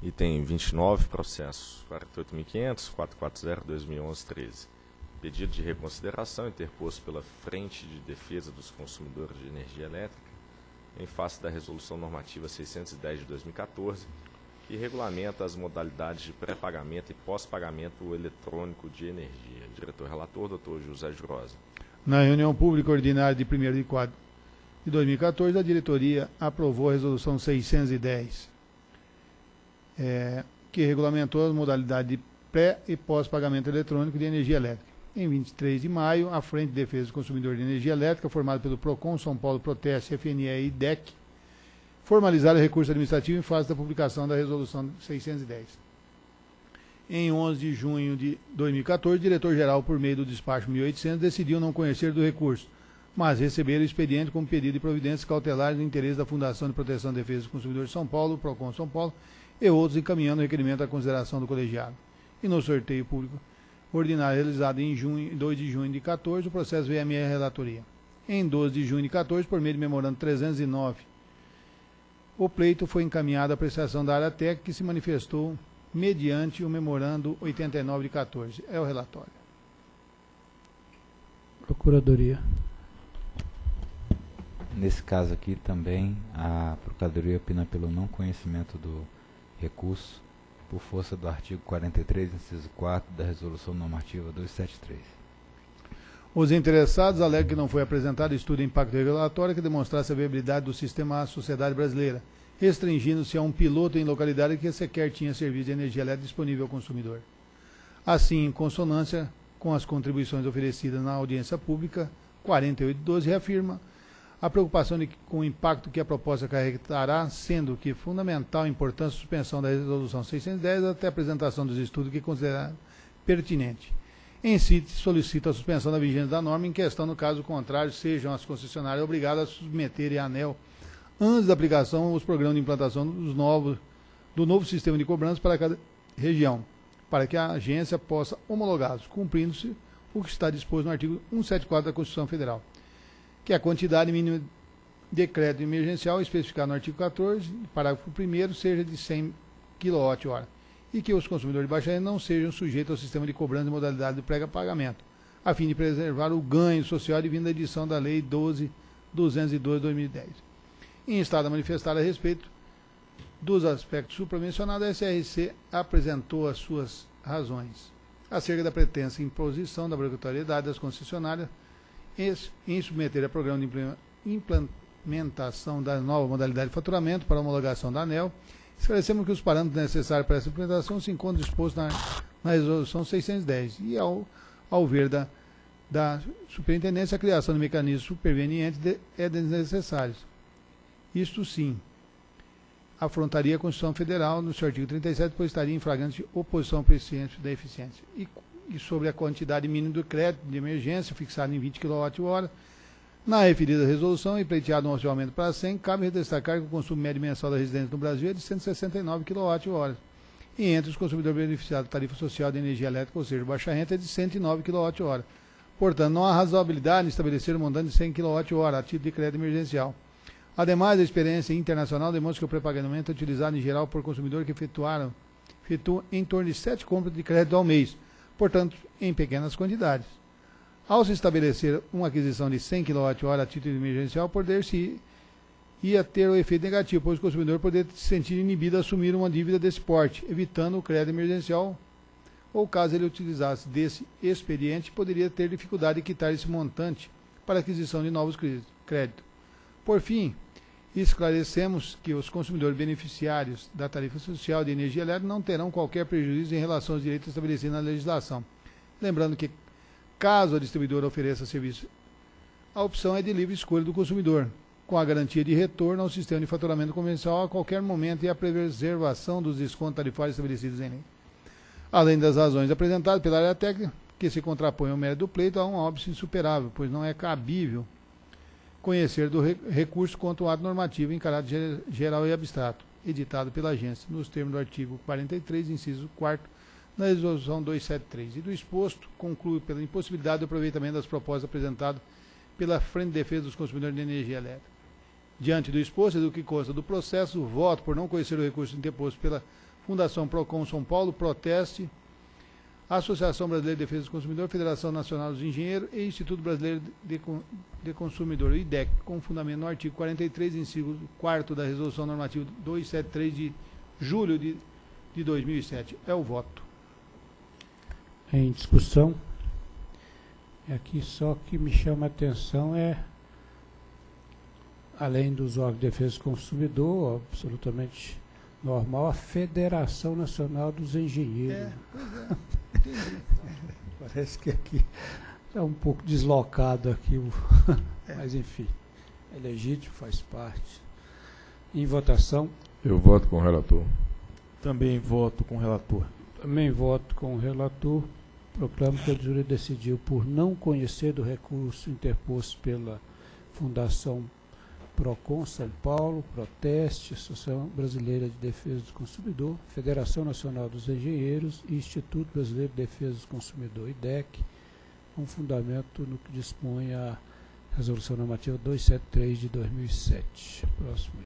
Item 29, processo 48.500, 440-2011-13. Pedido de reconsideração interposto pela Frente de Defesa dos Consumidores de Energia Elétrica em face da Resolução Normativa 610 de 2014, que regulamenta as modalidades de pré-pagamento e pós-pagamento eletrônico de energia. Diretor-relator, doutor José Jurosa. Na reunião pública ordinária de 1 de 4 de 2014, a diretoria aprovou a Resolução 610, é, que regulamentou as modalidades de pré- e pós-pagamento eletrônico de energia elétrica. Em 23 de maio, a Frente de Defesa do Consumidor de Energia Elétrica, formada pelo PROCON, São Paulo Proteste, FNE e DEC, formalizaram o recurso administrativo em fase da publicação da Resolução 610. Em 11 de junho de 2014, o diretor-geral, por meio do despacho 1800, decidiu não conhecer do recurso, mas receber o expediente como pedido de providências cautelares no interesse da Fundação de Proteção e Defesa do Consumidor de São Paulo, PROCON São Paulo, e outros encaminhando o requerimento à consideração do colegiado. E no sorteio público ordinário realizado em junho, 2 de junho de 14, o processo veio à minha relatoria. Em 12 de junho de 14, por meio de memorando 309, o pleito foi encaminhado à apreciação da área técnica que se manifestou mediante o memorando 89 de 14. É o relatório. Procuradoria. Nesse caso aqui também, a Procuradoria opina pelo não conhecimento do recurso por força do artigo 43, inciso 4 da Resolução Normativa 273. Os interessados alegam que não foi apresentado estudo de impacto regulatório que demonstrasse a viabilidade do sistema à sociedade brasileira, restringindo-se a um piloto em localidade que sequer tinha serviço de energia elétrica disponível ao consumidor. Assim, em consonância com as contribuições oferecidas na audiência pública, 4812 reafirma a preocupação de, com o impacto que a proposta acarretará, sendo que fundamental a importância da suspensão da resolução 610 até a apresentação dos estudos que considerar pertinente. Em si, solicita a suspensão da vigência da norma em questão, no caso contrário, sejam as concessionárias obrigadas a submeterem à ANEL, antes da aplicação, os programas de implantação dos novos, do novo sistema de cobrança para cada região, para que a agência possa homologá-los, cumprindo-se o que está disposto no artigo 174 da Constituição Federal que a quantidade mínima de crédito emergencial especificada no artigo 14, parágrafo 1 seja de 100 kWh e que os consumidores de baixa renda não sejam sujeitos ao sistema de cobrança de modalidade de pré-pagamento, a fim de preservar o ganho social devido à edição da Lei 12.202/2010. Em estado a manifestar a respeito dos aspectos supramencionados, a SRC apresentou as suas razões acerca da pretensa imposição da obrigatoriedade das concessionárias em submeter a programa de implementação da nova modalidade de faturamento para homologação da ANEL, esclarecemos que os parâmetros necessários para essa implementação se encontram dispostos na, na resolução 610 e ao, ao ver da, da superintendência a criação de mecanismos supervenientes de, é desnecessário. Isto sim, afrontaria a Constituição Federal no seu artigo 37, pois estaria em flagrante oposição ao princípio da eficiência. E e sobre a quantidade mínima do crédito de emergência, fixado em 20 kWh. Na referida resolução e pleiteado um orçamento para 100, cabe destacar que o consumo médio mensal da residência no Brasil é de 169 kWh. E entre os consumidores beneficiados da tarifa social de energia elétrica, ou seja, baixa renda, é de 109 kWh. Portanto, não há razoabilidade em estabelecer um montante de 100 kWh a título de crédito emergencial. Ademais, a experiência internacional demonstra que o pré-pagamento é utilizado em geral por consumidores que efetuaram efetuam em torno de 7 compras de crédito ao mês, portanto, em pequenas quantidades. Ao se estabelecer uma aquisição de 100 kWh a título emergencial, poder-se ia ter o efeito negativo, pois o consumidor poderia se sentir inibido a assumir uma dívida desse porte, evitando o crédito emergencial, ou caso ele utilizasse desse expediente, poderia ter dificuldade em quitar esse montante para aquisição de novos créditos. Por fim, esclarecemos que os consumidores beneficiários da tarifa social de energia elétrica não terão qualquer prejuízo em relação aos direitos estabelecidos na legislação. Lembrando que, caso a distribuidora ofereça serviço, a opção é de livre escolha do consumidor, com a garantia de retorno ao sistema de faturamento convencional a qualquer momento e a preservação dos descontos tarifários estabelecidos em lei. Além das razões apresentadas pela área técnica, que se contrapõem ao mérito do pleito, há um óbvio insuperável, pois não é cabível conhecer do recurso contra o ato normativo em caráter geral e abstrato, editado pela agência, nos termos do artigo 43, inciso 4 da resolução 273. E do exposto, conclui pela impossibilidade do aproveitamento das propostas apresentadas pela Frente de Defesa dos Consumidores de Energia Elétrica. Diante do exposto e do que consta do processo, voto por não conhecer o recurso interposto pela Fundação Procon São Paulo, Proteste, Associação Brasileira de Defesa do Consumidor, Federação Nacional dos Engenheiros e Instituto Brasileiro de, de Consumidor, IDEC, com fundamento no artigo 43, inciso 4 da Resolução Normativa 273 de julho de, de 2007. É o voto. Em discussão. Aqui só que me chama a atenção é, além dos órgãos de defesa do consumidor, absolutamente normal, a Federação Nacional dos Engenheiros. É, pois é. Parece que aqui está um pouco deslocado aqui, o é. mas enfim, é legítimo, faz parte. Em votação. Eu voto com o relator. Também voto com o relator. Também voto com o relator. Proclamo que a júri decidiu por não conhecer do recurso interposto pela Fundação PROCON São Paulo, Proteste, Associação Brasileira de Defesa do Consumidor, Federação Nacional dos Engenheiros e Instituto Brasileiro de Defesa do Consumidor, IDEC, com fundamento no que dispõe a Resolução Normativa 273 de 2007. Próximo.